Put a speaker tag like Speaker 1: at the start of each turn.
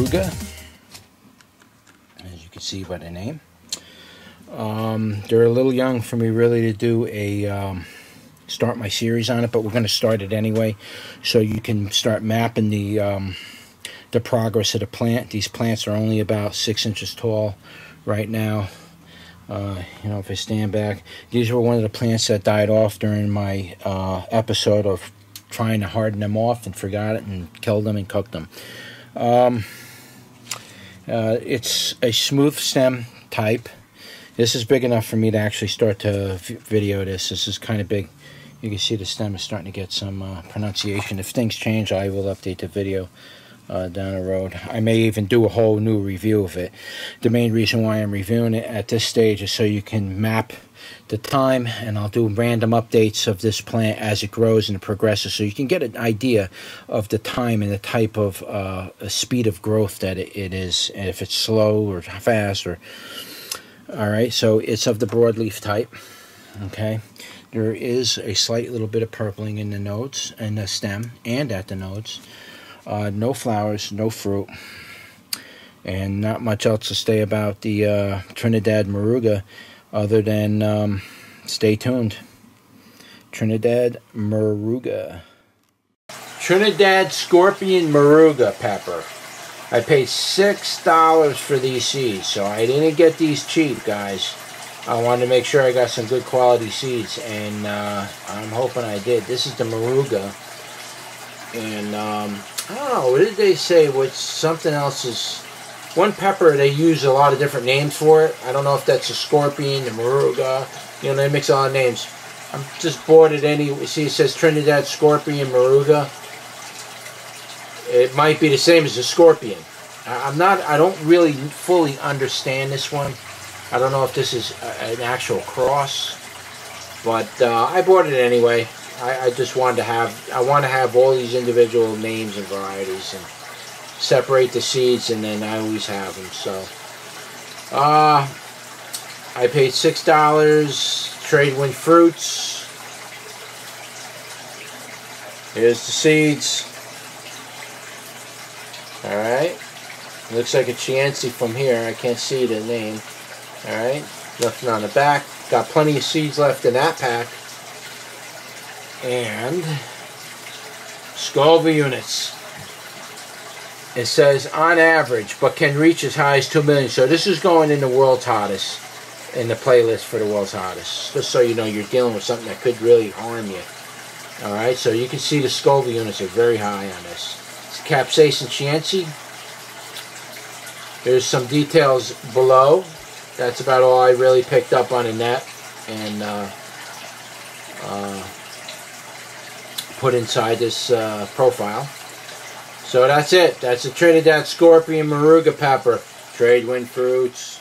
Speaker 1: Moruga, as you can see by the name. Um, they're a little young for me really to do a um, start my series on it, but we're going to start it anyway, so you can start mapping the um, the progress of the plant. These plants are only about six inches tall right now. Uh, you know, if I stand back, these were one of the plants that died off during my uh, episode of trying to harden them off and forgot it and killed them and cooked them. Um, uh, it's a smooth stem type. This is big enough for me to actually start to video this. This is kind of big. You can see the stem is starting to get some uh, pronunciation. If things change, I will update the video uh, down the road. I may even do a whole new review of it. The main reason why I'm reviewing it at this stage is so you can map the time and I'll do random updates of this plant as it grows and it progresses so you can get an idea of the time and the type of uh, speed of growth that it, is and if it's slow or fast or all right so it's of the broadleaf type okay? There is a slight little bit of purpling in the nodes and the stem and at the nodes. Uh, no flowers no fruit and not much else to say about the uh, Trinidad Moruga other than um, stay tuned. Trinidad Moruga. Trinidad Scorpion Moruga pepper. I paid $6 for these seeds, so I didn't get these cheap, guys. I wanted to make sure I got some good quality seeds, and uh, I'm hoping I did. This is the Moruga. and um, I don't know, what did they say? What something else is one pepper, they use a lot of different names for it. I don't know if that's a scorpion, the moruga. You know, they mix a lot of names. I'm just bored at any. See, it says Trinidad scorpion moruga. It might be the same as a scorpion. I'm not. I don't really fully understand this one. I don't know if this is a, an actual cross, but uh, I bought it anyway. I, I just wanted to have. I want to have all these individual names and varieties and separate the seeds and then I always have them so. Uh, I paid six dollars Tradewind Fruits. Here's the seeds. Alright. Looks like a chinense from here I can't see the name. Alright nothing on the back. Got plenty of seeds left in that pack. And Scoville units it says on average, but can reach as high as 2 million. So this is going in the world's hottest, in the playlist for the world's hottest. Just so you know you're dealing with something that could really harm you. Alright, so you can see the Scoville units are very high on this. It's Capsicum chinense. There's some details below. That's about all I really picked up on the net and uh, uh, put inside this uh, profile. So that's it. That's the Trinidad Scorpion Moruga Pepper. Tradewind Fruits.